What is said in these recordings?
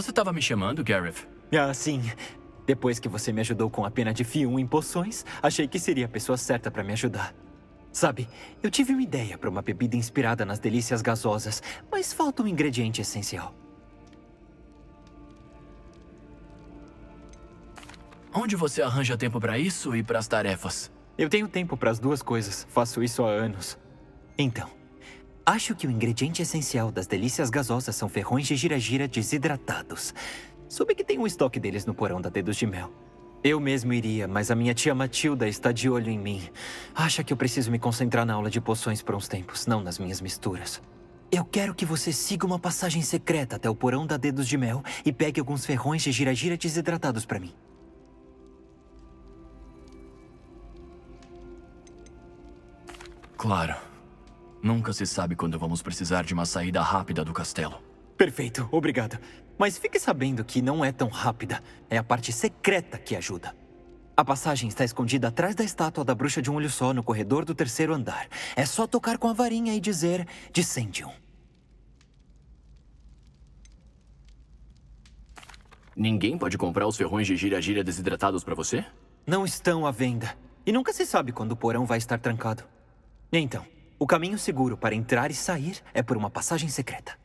Você estava me chamando, Gareth? Ah, sim. Depois que você me ajudou com a pena de fio em poções, achei que seria a pessoa certa para me ajudar. Sabe, eu tive uma ideia para uma bebida inspirada nas delícias gasosas, mas falta um ingrediente essencial. Onde você arranja tempo para isso e para as tarefas? Eu tenho tempo para as duas coisas. Faço isso há anos. Então, acho que o ingrediente essencial das delícias gasosas são ferrões de gira-gira desidratados. Soube que tem um estoque deles no porão da Dedos de Mel. Eu mesmo iria, mas a minha tia Matilda está de olho em mim. Acha que eu preciso me concentrar na aula de poções por uns tempos, não nas minhas misturas. Eu quero que você siga uma passagem secreta até o porão da Dedos de Mel e pegue alguns ferrões de gira-gira desidratados para mim. Claro. Nunca se sabe quando vamos precisar de uma saída rápida do castelo. Perfeito, obrigado. Mas fique sabendo que não é tão rápida. É a parte secreta que ajuda. A passagem está escondida atrás da estátua da bruxa de um olho só no corredor do terceiro andar. É só tocar com a varinha e dizer Dissendium. Ninguém pode comprar os ferrões de gira-gira desidratados para você? Não estão à venda. E nunca se sabe quando o porão vai estar trancado. Então, o caminho seguro para entrar e sair é por uma passagem secreta.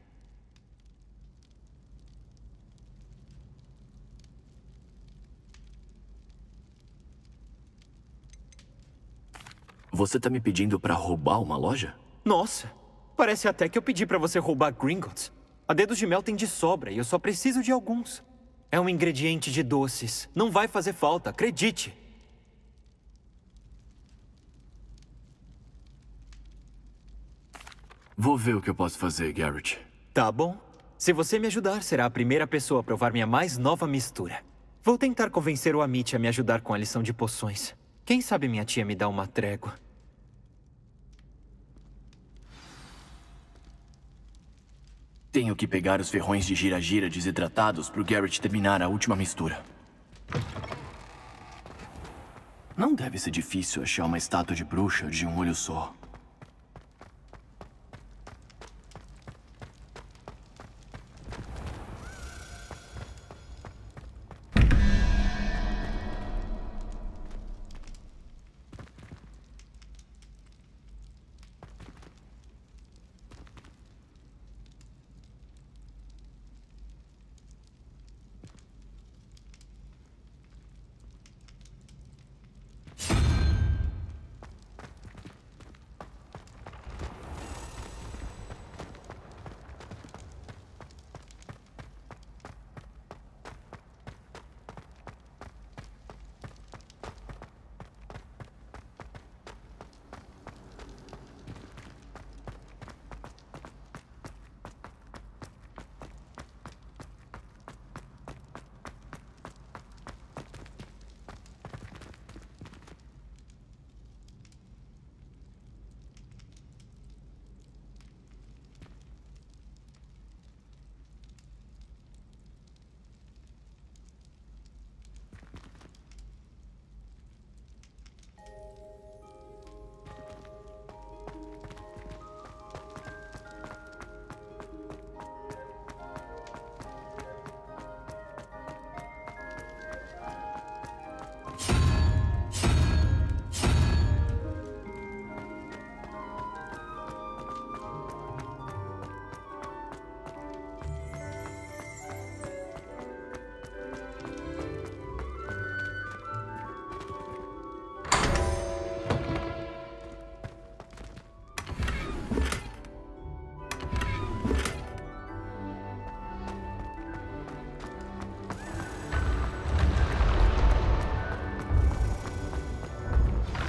Você tá me pedindo para roubar uma loja? Nossa, parece até que eu pedi para você roubar Gringotts. A Dedos de Mel tem de sobra e eu só preciso de alguns. É um ingrediente de doces. Não vai fazer falta, acredite. Vou ver o que eu posso fazer, Garrett. Tá bom. Se você me ajudar, será a primeira pessoa a provar minha mais nova mistura. Vou tentar convencer o Amit a me ajudar com a lição de poções. Quem sabe minha tia me dá uma trégua. Tenho que pegar os ferrões de gira-gira desidratados para o Garrett terminar a última mistura. Não deve ser difícil achar uma estátua de bruxa de um olho só.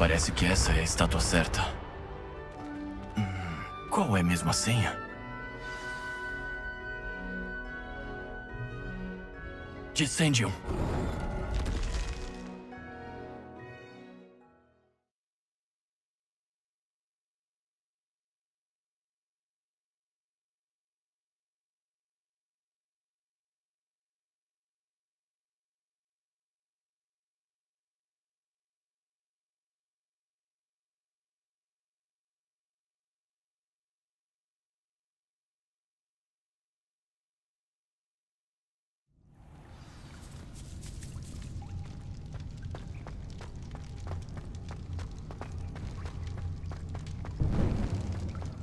Parece que essa é a estátua certa. Hum, qual é mesmo a senha? Dissendium.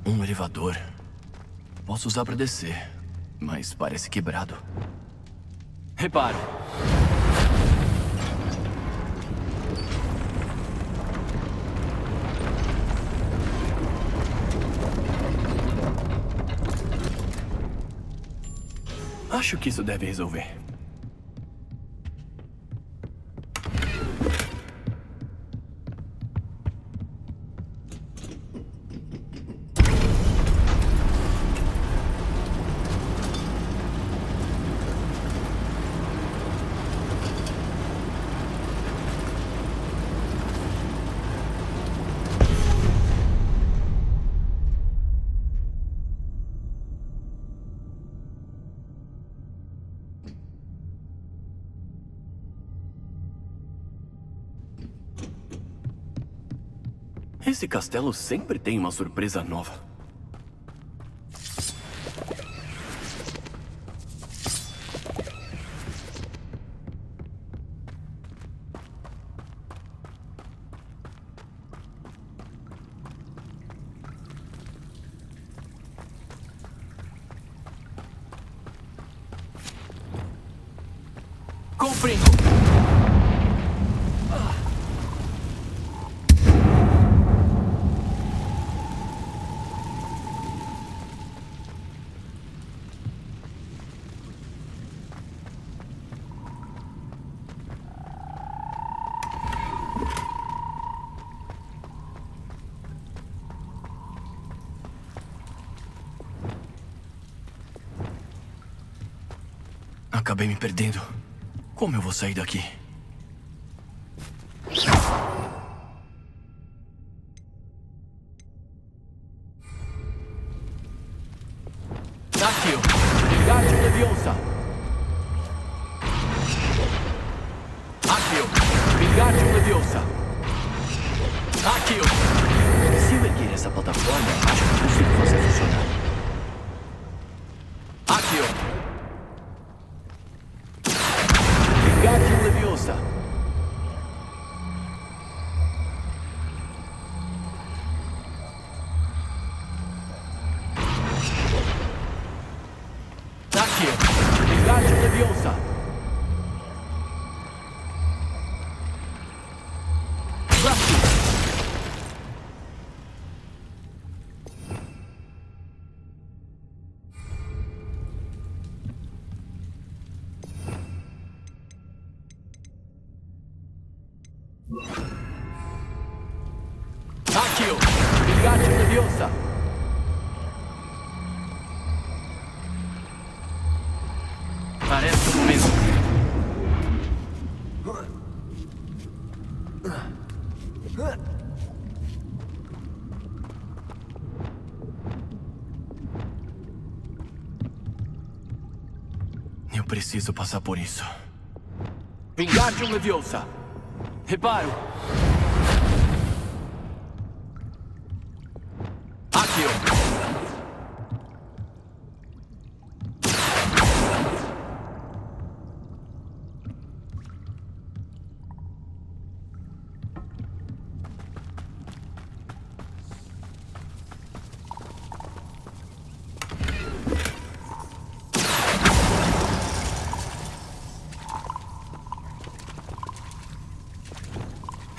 Um elevador. Posso usar para descer, mas parece quebrado. Reparo. Acho que isso deve resolver. Esse castelo sempre tem uma surpresa nova. Compreendo. Acabei me perdendo. Como eu vou sair daqui? Preciso passar por isso. Wingardium Leviosa. Reparo.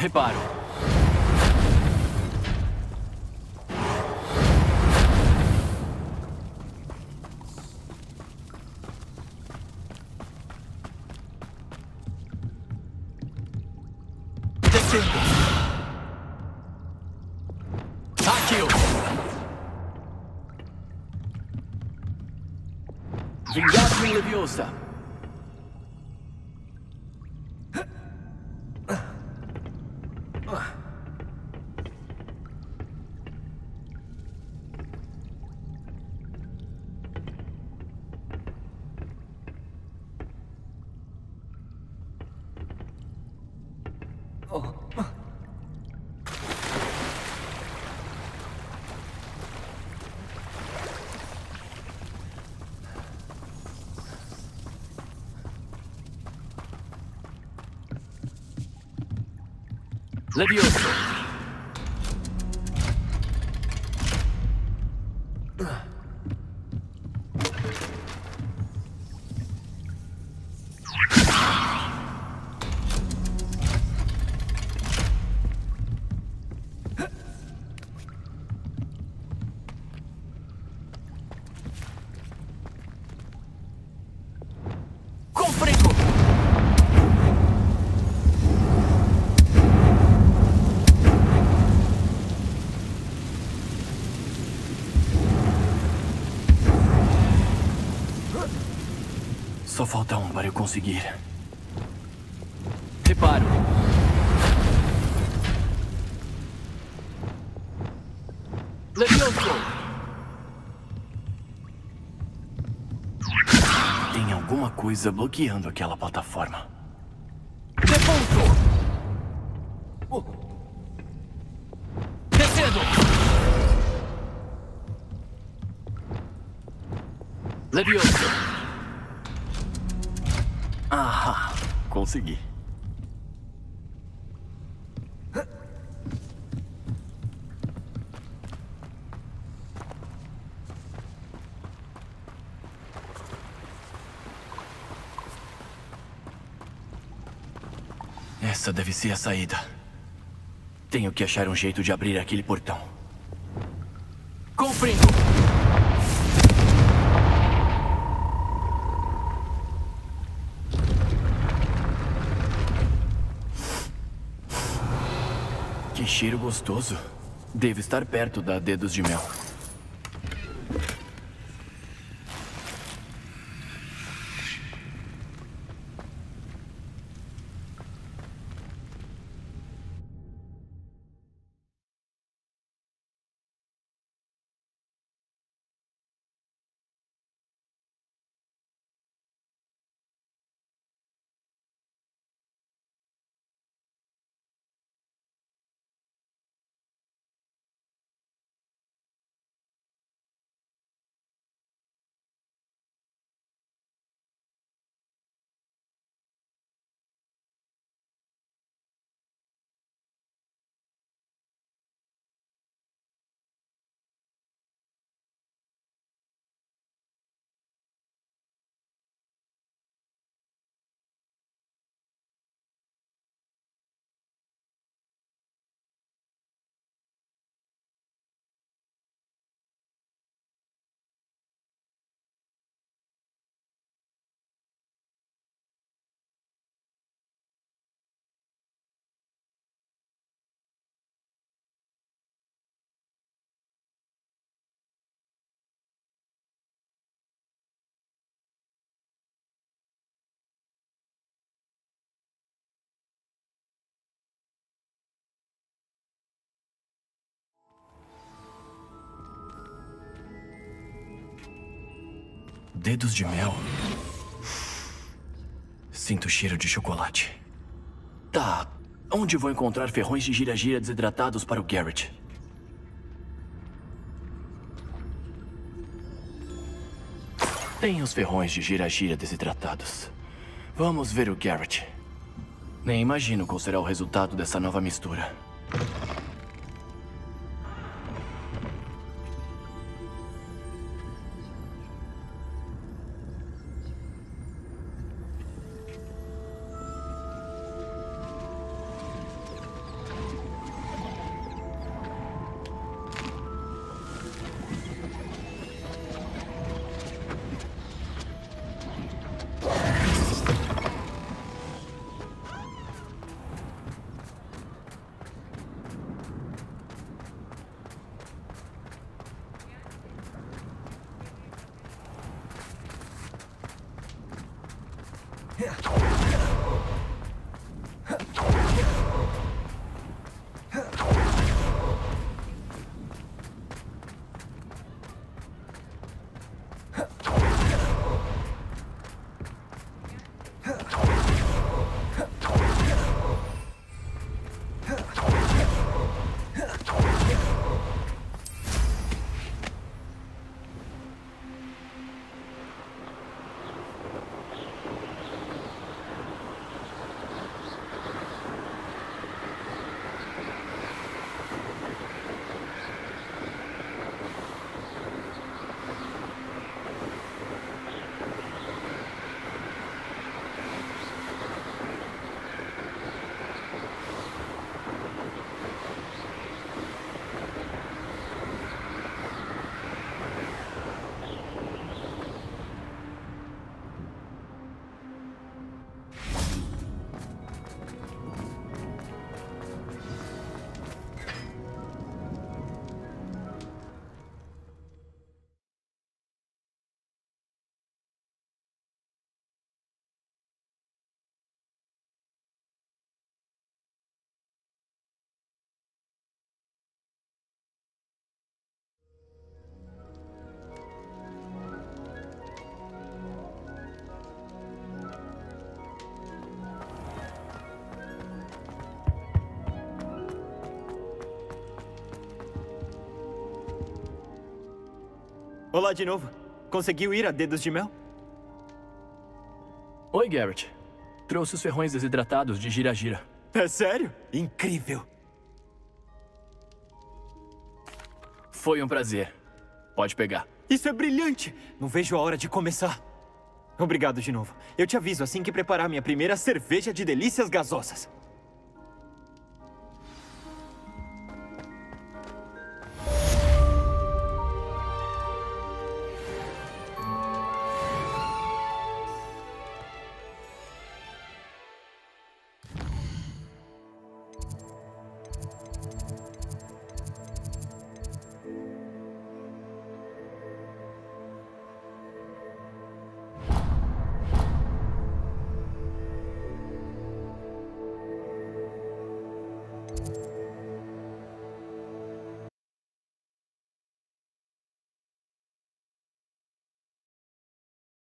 Reparo. Descendo. Accio. Wingardium Leviosa. Leviosa. Só falta um para eu conseguir. Reparo. Levioso! Tem alguma coisa bloqueando aquela plataforma. Deponto! Uh. Descendo! Levioso! Ah, consegui. Essa deve ser a saída. Tenho que achar um jeito de abrir aquele portão. Compreendo! Cheiro gostoso. Devo estar perto da Dedos de Mel. Dedos de mel. Sinto cheiro de chocolate. Tá. Onde vou encontrar ferrões de gira-gira desidratados para o Garrett? Tem os ferrões de gira-gira desidratados. Vamos ver o Garrett. Nem imagino qual será o resultado dessa nova mistura. Yeah. Olá de novo. Conseguiu ir a Dedos de Mel? Oi, Garrett. Trouxe os ferrões desidratados de gira-gira. É sério? Incrível. Foi um prazer. Pode pegar. Isso é brilhante! Não vejo a hora de começar. Obrigado de novo. Eu te aviso assim que preparar minha primeira cerveja de delícias gasosas.